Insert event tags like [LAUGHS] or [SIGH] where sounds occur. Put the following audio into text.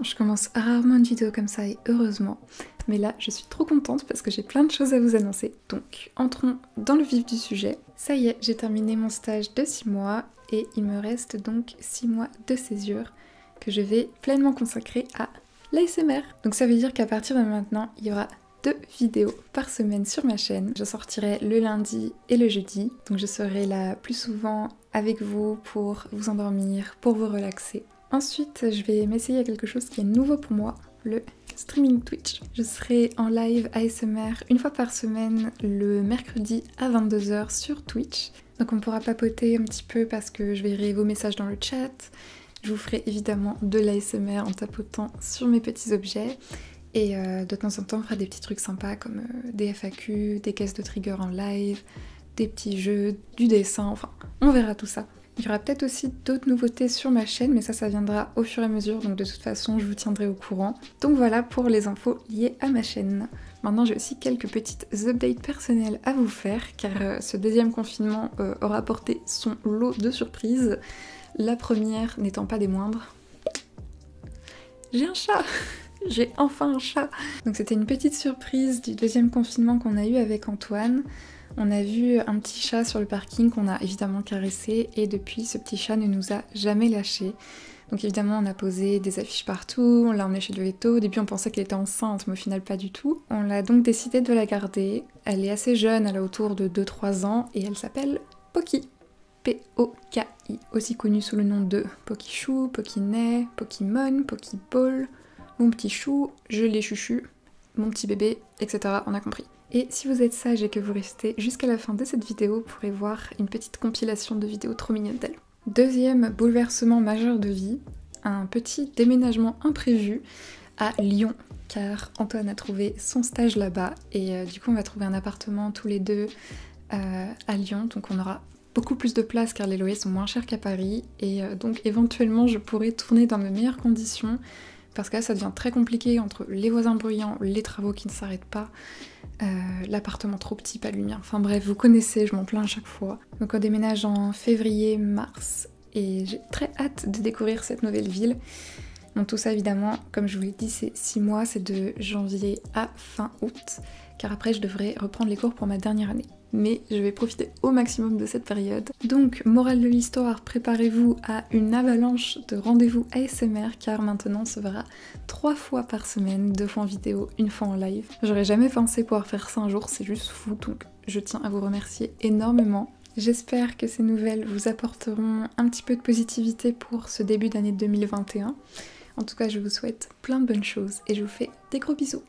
Je commence rarement une vidéo comme ça et heureusement. Mais là, je suis trop contente parce que j'ai plein de choses à vous annoncer. Donc, entrons dans le vif du sujet. Ça y est, j'ai terminé mon stage de 6 mois et il me reste donc 6 mois de césure que je vais pleinement consacrer à l'ASMR. Donc ça veut dire qu'à partir de maintenant, il y aura deux vidéos par semaine sur ma chaîne. Je sortirai le lundi et le jeudi. Donc je serai là plus souvent avec vous pour vous endormir, pour vous relaxer. Ensuite, je vais m'essayer à quelque chose qui est nouveau pour moi, le streaming Twitch. Je serai en live ASMR une fois par semaine le mercredi à 22h sur Twitch. Donc on pourra papoter un petit peu parce que je verrai vos messages dans le chat. Je vous ferai évidemment de l'ASMR en tapotant sur mes petits objets. Et euh, de temps en temps, on fera des petits trucs sympas comme euh, des FAQ, des caisses de trigger en live, des petits jeux, du dessin, enfin, on verra tout ça. Il y aura peut-être aussi d'autres nouveautés sur ma chaîne, mais ça, ça viendra au fur et à mesure, donc de toute façon, je vous tiendrai au courant. Donc voilà pour les infos liées à ma chaîne. Maintenant, j'ai aussi quelques petites updates personnelles à vous faire, car euh, ce deuxième confinement euh, aura apporté son lot de surprises. La première n'étant pas des moindres. J'ai un chat [LAUGHS] J'ai enfin un chat Donc c'était une petite surprise du deuxième confinement qu'on a eu avec Antoine. On a vu un petit chat sur le parking qu'on a évidemment caressé et depuis ce petit chat ne nous a jamais lâché. Donc évidemment on a posé des affiches partout, on l'a emmené chez le veto, au début on pensait qu'elle était enceinte mais au final pas du tout. On l'a donc décidé de la garder. Elle est assez jeune, elle a autour de 2-3 ans et elle s'appelle Poki. P-O-K-I, aussi connue sous le nom de Pokichou, Pokinet, Pokimon, Pokiball, mon petit chou, je l'ai chuchu, mon petit bébé, etc. On a compris. Et si vous êtes sage et que vous restez jusqu'à la fin de cette vidéo, vous pourrez voir une petite compilation de vidéos trop mignonnes d'elle. Deuxième bouleversement majeur de vie, un petit déménagement imprévu à Lyon, car Antoine a trouvé son stage là-bas et euh, du coup on va trouver un appartement tous les deux euh, à Lyon, donc on aura beaucoup plus de place car les loyers sont moins chers qu'à Paris et euh, donc éventuellement je pourrai tourner dans de meilleures conditions parce que là ça devient très compliqué entre les voisins bruyants, les travaux qui ne s'arrêtent pas, euh, l'appartement trop petit, pas lumière. Enfin bref, vous connaissez, je m'en plains à chaque fois. Donc on déménage en février-mars et j'ai très hâte de découvrir cette nouvelle ville. Donc tout ça évidemment, comme je vous l'ai dit, c'est 6 mois, c'est de janvier à fin août, car après je devrais reprendre les cours pour ma dernière année mais je vais profiter au maximum de cette période. Donc, morale de l'histoire, préparez-vous à une avalanche de rendez-vous ASMR car maintenant on se verra trois fois par semaine, deux fois en vidéo, une fois en live. J'aurais jamais pensé pouvoir faire ça un jour, c'est juste fou, donc je tiens à vous remercier énormément. J'espère que ces nouvelles vous apporteront un petit peu de positivité pour ce début d'année 2021. En tout cas, je vous souhaite plein de bonnes choses et je vous fais des gros bisous.